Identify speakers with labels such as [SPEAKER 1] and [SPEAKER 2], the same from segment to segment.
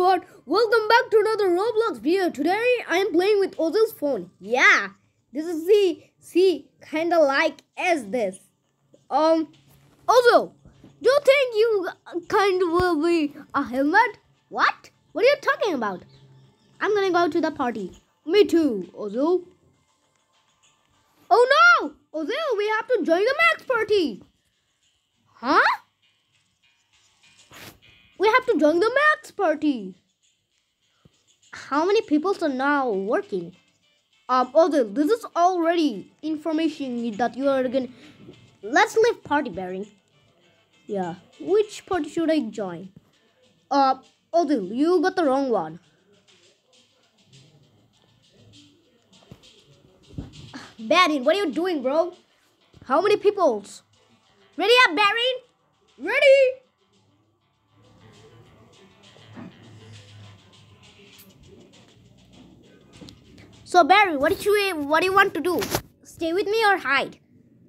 [SPEAKER 1] everyone, welcome back to another Roblox video. Today I am playing with Ozil's phone. Yeah, this is the see kinda like as this. Um, Ozil, do you think you kind of will be a helmet? What? What are you talking about? I'm gonna go to the party. Me too, Ozil. Oh no, Ozil, we have to join the Max party. Huh? We have to join the Max party. How many people are now working? Um, although this is already information that you are gonna. Let's leave party bearing. Yeah, which party should I join? Uh, Odil, you got the wrong one. Baaren, what are you doing, bro? How many peoples? Ready up, Baaren? Ready? So Barry, what did you what do you want to do? Stay with me or hide?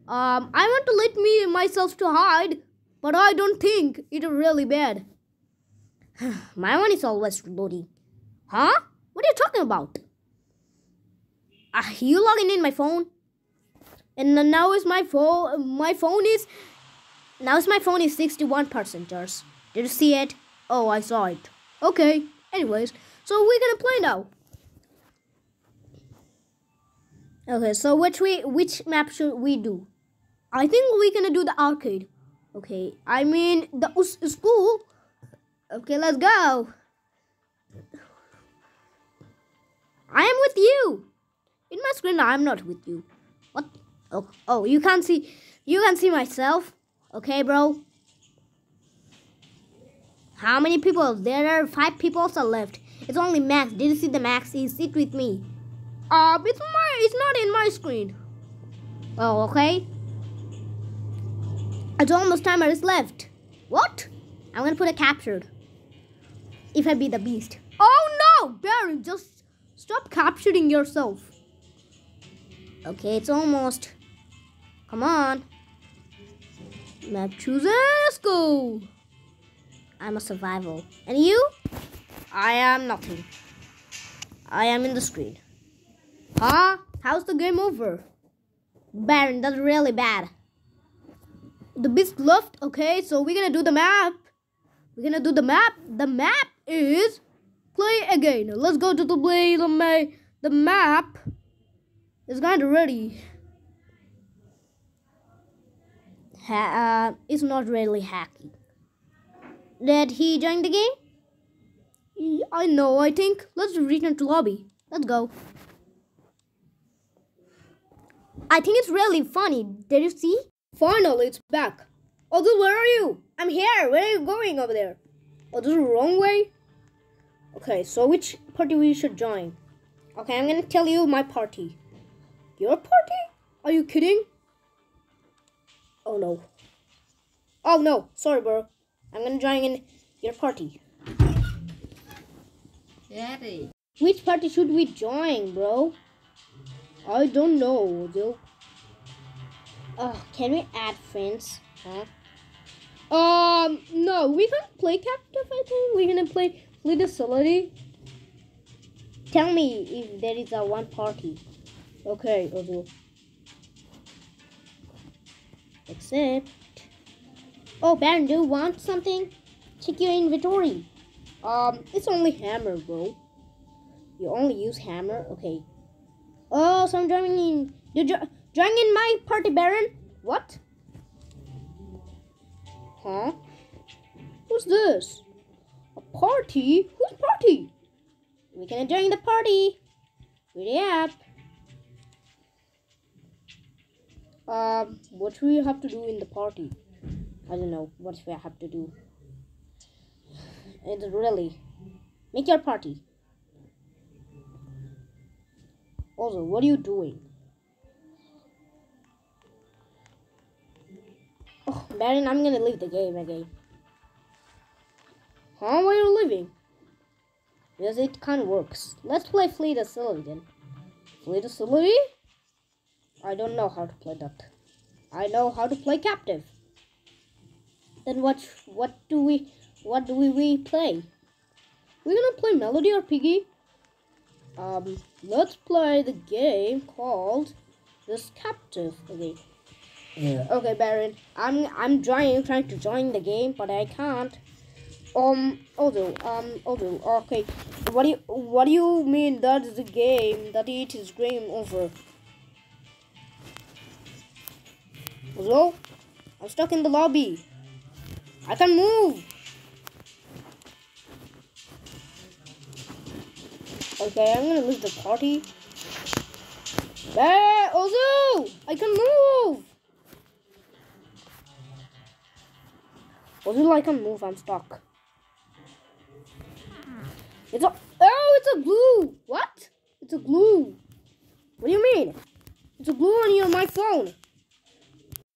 [SPEAKER 1] Um, I want to let me myself to hide, but I don't think it is really bad. My one is always loading. Huh? What are you talking about? Are ah, you logging in my phone? And now is my phone my phone is now is my phone is 61% Did you see it? Oh I saw it. Okay. Anyways, so we're gonna play now. Okay, so which we which map should we do? I think we're gonna do the arcade. Okay, I mean the school. Okay, let's go. I am with you. In my screen, I'm not with you. What? Oh, oh, you can't see. You can see myself. Okay, bro. How many people? There are five people left. It's only Max. Did you see the Max? He's sit with me. Uh, it's my, it's not in my screen. Oh, okay. It's almost time I is left. What? I'm gonna put a captured. If I be the beast. Oh no, Barry, just stop capturing yourself. Okay, it's almost. Come on. Map choose let's go. I'm a survival. And you? I am nothing. I am in the screen. Huh? How's the game over? Baaren, that's really bad. The beast left. Okay, so we're gonna do the map. We're gonna do the map. The map is play again. Let's go to the play the ma the map is kinda ready. Ha uh, it's not really hacky. Did he join the game? I know, I think. Let's return to lobby. Let's go. I think it's really funny. Did you see? Finally, it's back. Although, where are you? I'm here. Where are you going over there? Oh, this is the wrong way? Okay, so which party we should join? Okay, I'm gonna tell you my party. Your party? Are you kidding? Oh no. Oh no, sorry bro. I'm gonna join in your party. Daddy. Which party should we join, bro? I don't know, though. Uh, can we add friends? Huh? Um, no, we can't play captive, I think. We're gonna play play facility. Tell me if there is a one party. Okay, Ozil. Accept. Oh, Baaren, do you want something? Check your inventory. Um, it's only hammer, bro. You only use hammer? Okay. Oh, so I'm joining in. You jo joining in my party, Baaren? What? Huh? Who's this? A party? Whose party? We can join the party. Ready. Um, what do we have to do in the party? I don't know what we have to do. It's really make your party. Also, what are you doing? Oh, Baaren, I'm gonna leave the game again. Huh? Why are you leaving? Because it kind of works. Let's play Flee the Facility then. Flee the Facility? I don't know how to play that. I know how to play Captive. Then what? What do we? What do we, we play? We're gonna play Melody or Piggy? Um, let's play the game called This Captive. Okay.
[SPEAKER 2] Yeah.
[SPEAKER 1] Okay, Baaren. I'm I'm trying trying to join the game, but I can't. Um. Although. Um. Although. Okay. What do you What do you mean that is the game that it is game over? Although, I'm stuck in the lobby. I can move. Okay, I'm gonna leave the party. There, Ozu! I can move! Ozu, I can move, I'm stuck. It's a, oh, it's a glue! What? It's a glue. What do you mean? It's a glue on your, my phone.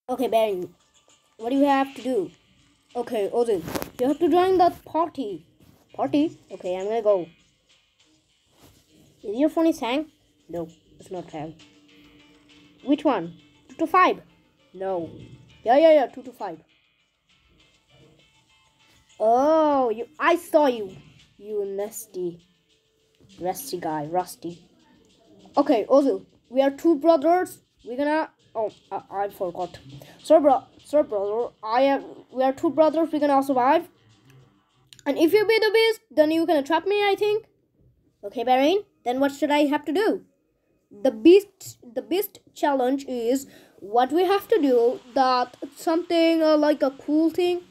[SPEAKER 1] Okay, Barry, what do you have to do? Okay, Ozu, you have to join that party. Party? Okay, I'm gonna go. Is your phone is hang? No, it's not hang. Which one? Two to five? No. Yeah, yeah, yeah. Two to five. Oh, you! I saw you. You nasty, rusty guy, rusty. Okay, Ozil. We are two brothers. We're gonna. Oh, I, I forgot. Sorry, bro. Sorry, brother. I am. We are two brothers. We're gonna survive. And if you be the beast, then you gonna trap me. I think. Okay, Bahrain? Then what should I have to do? The beast the beast challenge is what we have to do that something uh, like a cool thing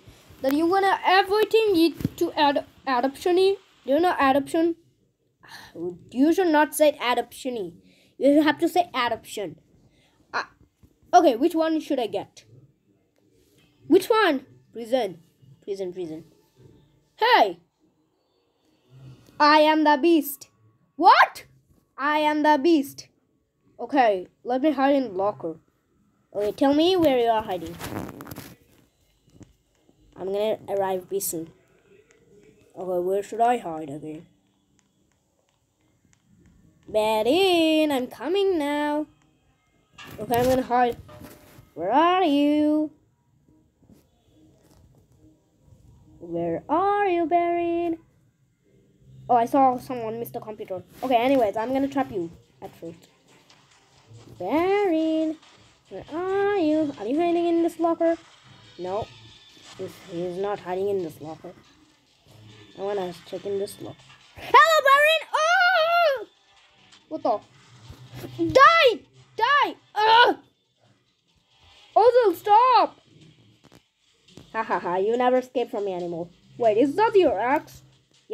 [SPEAKER 1] that you wanna everything need to add adoption do you know adoption? You should not say adoption you have to say adoption. Uh, okay which one should i get? Which one? Prison. Prison prison. Hey I am the beast. What? I am the beast. Okay, let me hide in the locker. Okay, tell me where you are hiding. I'm gonna arrive be soon. Okay, where should I hide again? Bed in, I'm coming now. Okay, I'm gonna hide. Where are you? Where are you, Baaren? Oh, I saw someone miss the computer. Okay, anyways, I'm gonna trap you at first. Baaren, where are you? Are you hiding in this locker? No, he's, he's not hiding in this locker. I wanna check in this locker. Hello, Baaren! Oh! Ah! What the? Die! Die! Ah! Ugh! Ozil, stop! Ha ha ha, you never escape from me anymore. Wait, is that your axe?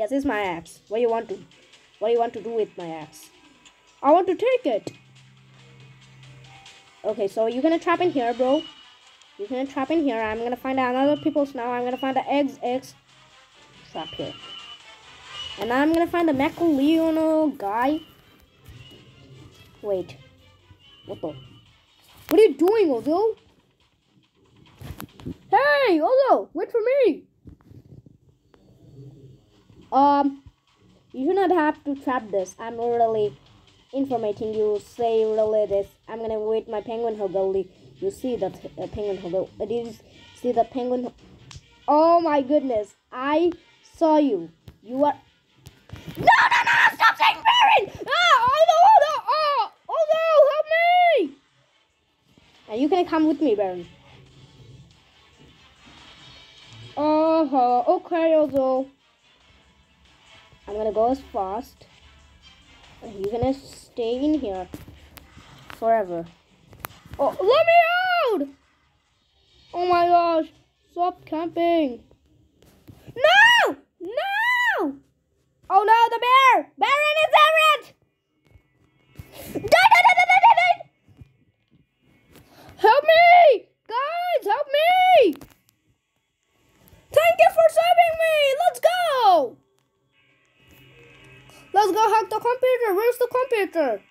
[SPEAKER 1] Yes, it's my axe. What do you want to what do you want to do with my axe? I want to take it. Okay, so you're gonna trap in here, bro. You're gonna trap in here. I'm gonna find another people's now. I'm gonna find the eggs, eggs. Trap here. And I'm gonna find the Macleono guy. Wait. What the? What are you doing, Ozil? Hey, Ozil, wait for me. Um, you should not have to trap this. I'm really informating you. Say really this. I'm gonna wait my penguin huggle. You see that uh, penguin huggle. It is see the penguin. Oh my goodness! I saw you. You are. No, no, no! stop saying Baaren! Ah! Oh no! Oh! Oh, oh no! Help me! And you can come with me, Baaren. Uh huh. Okay, Ozo. I'm gonna go as fast. You're gonna stay in here forever. Oh, let me out! Oh my gosh! Stop camping! No! No! Oh no, the bear! Baaren computer?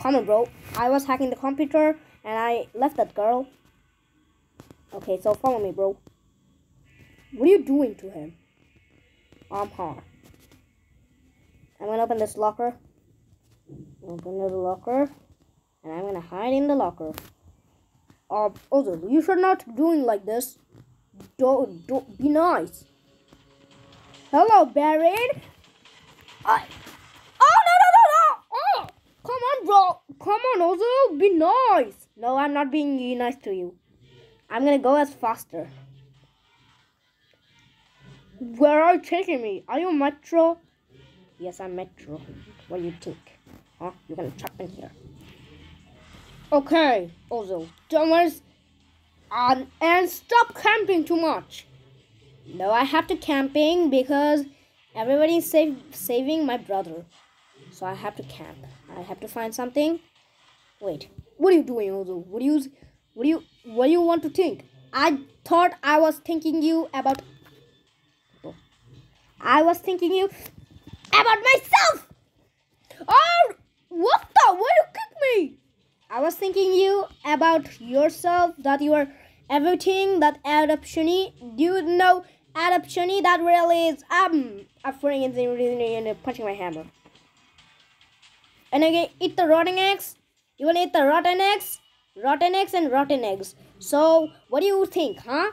[SPEAKER 1] Come on, bro. I was hacking the computer and I left that girl. Okay, so follow me, bro. What are you doing to him? I'm hard. I'm gonna open this locker. Open the locker. And I'm gonna hide in the locker. Uh, also, you should not doing like this. Don't, don't be nice. Hello, Baaren. I. Oh no no no no! Oh, bro. Come on, Ozil. Be nice. No, I'm not being nice to you. I'm gonna go as faster. Where are you taking me? Are you Metro? Yes, I'm Metro. What do you think? Huh? You're gonna trap in here. Okay, Ozil. Don't. Um, and stop camping too much. No, I have to camping because everybody's save, saving my brother. So I have to camp. I have to find something. Wait, what are you doing, Ozo? What do you, what do you, what do you want to think? I thought I was thinking you about. I was thinking you about myself. Oh, what the? Why you kick me? I was thinking you about yourself that you are everything that adoptiony. Do you know adoptiony? That really is um afraid and punching my hammer. And again, eat the rotten eggs. You wanna eat the rotten eggs? Rotten eggs and rotten eggs. So, what do you think, huh?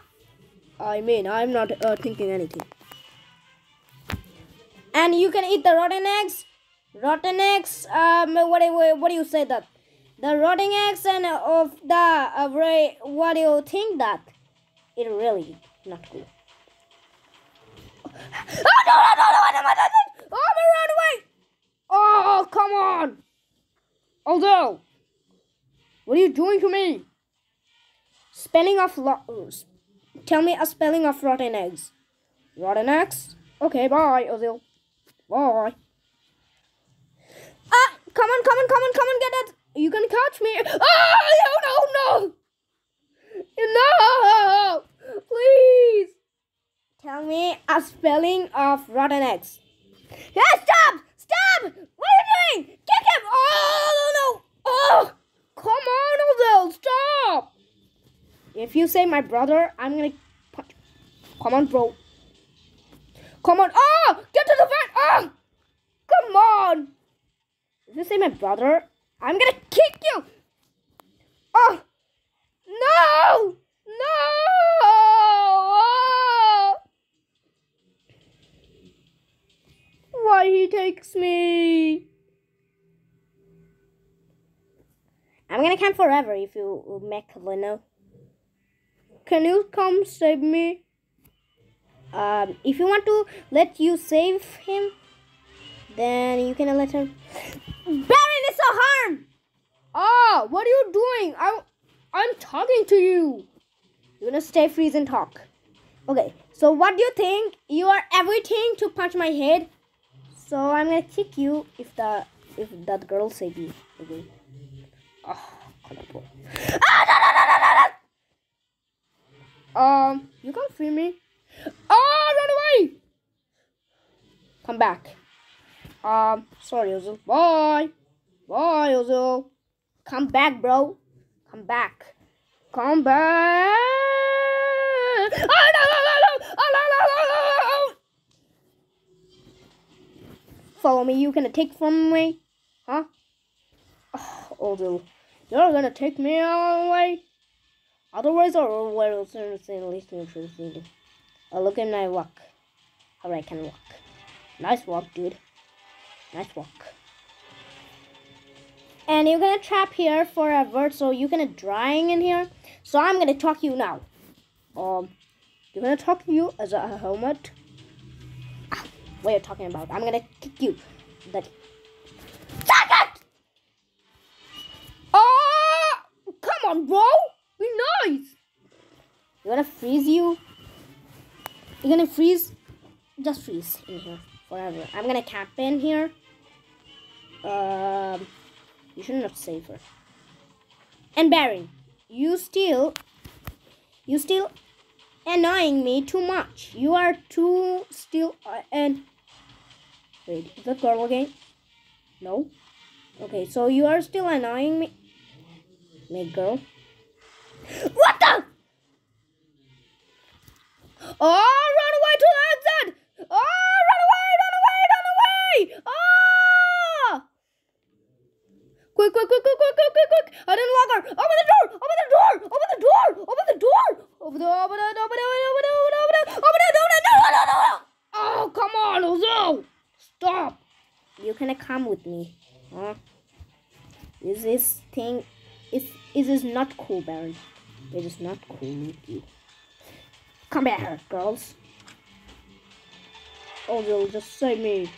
[SPEAKER 1] I mean, I'm not uh, thinking anything. And you can eat the rotten eggs. Rotten eggs. Um, what do what do you say that? The rotten eggs and of the uh, what do you think that? It really not good. Oh no no no no no no no! Oh, away! Oh come on! Although, what are you doing to me? Spelling of tell me a spelling of rotten eggs. Rotten eggs. Okay, bye, Ozil. Bye. Ah, come on, come on, come on, come on, get it. You can catch me. Oh, no, no, no. No. Please. Tell me a spelling of rotten eggs. Yeah, stop! Stop! What are you doing? Kick him! Oh, no, no. Oh, come on, Odell. Stop. If you say my brother, I'm to punch. Come on, bro. Come on. Oh, get to the vent. Oh, come on. If you say my brother, I'm gonna kick you! Oh! No! No! Why he takes me? I'm gonna camp forever if you make Lino. Can you come save me? Um, if you want to let you save him, then you can let him. Baron, it's a harm. Ah, what are you doing? I'm, I'm talking to you. You're gonna stay freeze and talk. Okay, so what do you think? You are everything to punch my head. So I'm gonna kick you if the if that girl say me. Okay. Oh, on, ah, no, no, no, no, no. Um, you can't free me. Oh, run away! Come back. Um, sorry, Ozil. Bye. Bye, Ozil. Come back, bro. Come back. Come back. Follow me. You gonna take from me? Huh? Oh. You're gonna take me away? Otherwise, I or where else is Oh, look at my walk. How I can walk. Nice walk, dude. Nice walk. And you're gonna trap here forever, so you're gonna drying in here. So I'm gonna talk you now. Um, you're gonna talk to you as a helmet. Ah, what are you talking about? I'm gonna kick you. That. Oh, come on, bro. Be nice. You're gonna freeze you. You're gonna freeze. Just freeze in here forever. I'm gonna camp in here. Um, you should not save her. And Baaren, you still, you still annoying me too much. You are too still uh, and wait, is that girl again? No. Okay, so you are still annoying me. Me girl. What the? Oh, run away to the exit! Oh, run away, run away, run away! Oh! Quick, quick, quick, quick, quick, quick, quick, quick! I didn't lock her! Open the door! Open the door! Open the door! Open the door! Open the open it, open it, open it, open it, open it, open it, open it, no, no, no, no, no! Oh, come Stop! You cannot come with me. Huh? Is this thing is is this not cool, Baaren? It is not cool with you. Come here, girls. Oh, you'll just save me.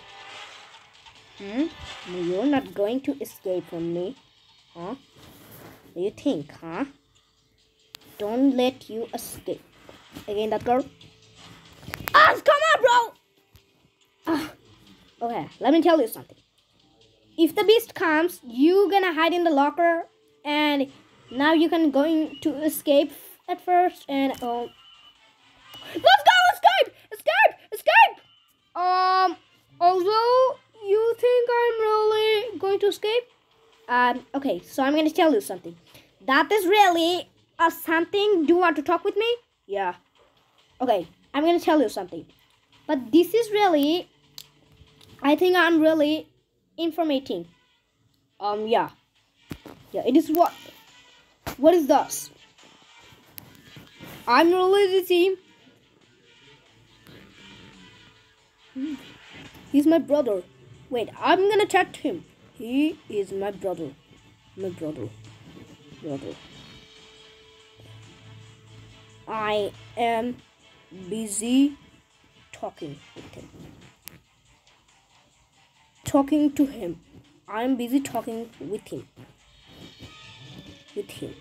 [SPEAKER 1] Hmm? You're not going to escape from me. Huh? What you think, huh? Don't let you escape. Again, that girl. Ah, come on, bro! Ah. Okay, let me tell you something. If the beast comes, you gonna hide in the locker and now you can going to escape at first and um Let's go! Escape! Escape! Escape! Um although you think I'm really going to escape? Um okay, so I'm gonna tell you something. That is really a something. Do you want to talk with me? Yeah. Okay, I'm gonna tell you something. But this is really I think I'm really informating. Um yeah. Yeah, it is what what is this? I'm the team. He's my brother. Wait, I'm gonna chat to him. He is my brother. My brother. Brother. I am busy talking with him. Talking to him. I am busy talking with him. With him.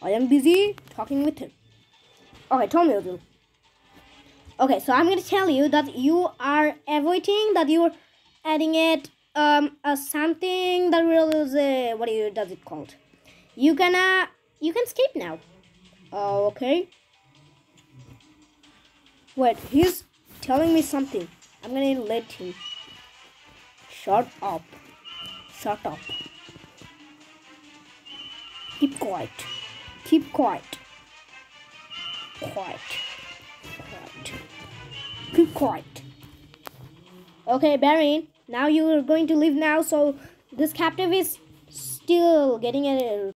[SPEAKER 1] I am busy talking with him. Okay, tell me, Odil. Okay, so I'm gonna tell you that you are avoiding that you're adding it um something that will is uh, what do you does it called? You gonna you can skip now. Uh, okay. Wait, he's telling me something. I'm gonna let him. Shut up. Shut up. Keep quiet. Keep quiet. Quiet. Quiet. Keep quiet. Okay, Baaren. Now you are going to leave now, so this captive is still getting a